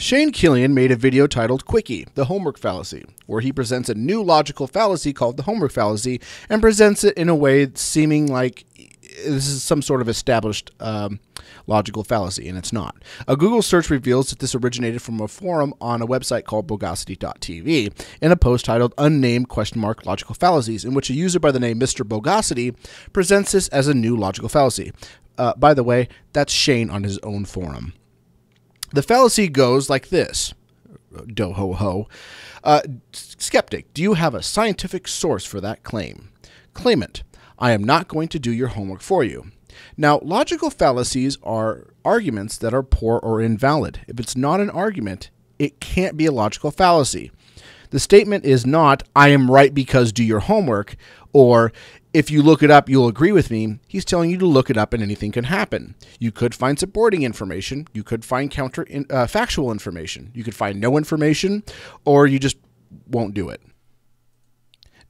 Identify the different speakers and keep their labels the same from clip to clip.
Speaker 1: Shane Killian made a video titled Quickie, the homework fallacy, where he presents a new logical fallacy called the homework fallacy and presents it in a way seeming like this is some sort of established um, logical fallacy, and it's not. A Google search reveals that this originated from a forum on a website called Bogosity.tv in a post titled Unnamed question mark logical fallacies, in which a user by the name Mr. Bogosity presents this as a new logical fallacy. Uh, by the way, that's Shane on his own forum. The fallacy goes like this Do ho ho. Uh, skeptic, do you have a scientific source for that claim? Claimant, I am not going to do your homework for you. Now, logical fallacies are arguments that are poor or invalid. If it's not an argument, it can't be a logical fallacy. The statement is not, I am right because do your homework, or if you look it up, you'll agree with me. He's telling you to look it up and anything can happen. You could find supporting information. You could find counter in, uh, factual information. You could find no information, or you just won't do it.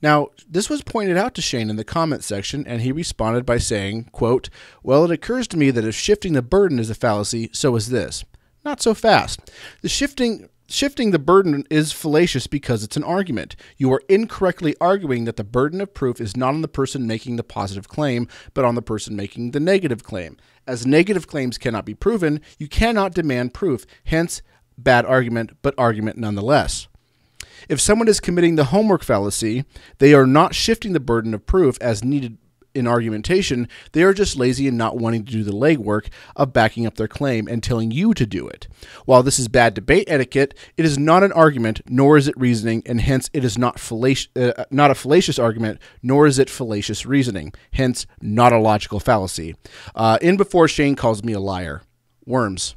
Speaker 1: Now, this was pointed out to Shane in the comment section, and he responded by saying, quote, Well, it occurs to me that if shifting the burden is a fallacy, so is this. Not so fast. The shifting Shifting the burden is fallacious because it's an argument. You are incorrectly arguing that the burden of proof is not on the person making the positive claim, but on the person making the negative claim. As negative claims cannot be proven, you cannot demand proof. Hence, bad argument, but argument nonetheless. If someone is committing the homework fallacy, they are not shifting the burden of proof as needed in argumentation, they are just lazy and not wanting to do the legwork of backing up their claim and telling you to do it. While this is bad debate etiquette, it is not an argument, nor is it reasoning, and hence it is not uh, not a fallacious argument, nor is it fallacious reasoning. Hence, not a logical fallacy. Uh, in before Shane calls me a liar. Worms.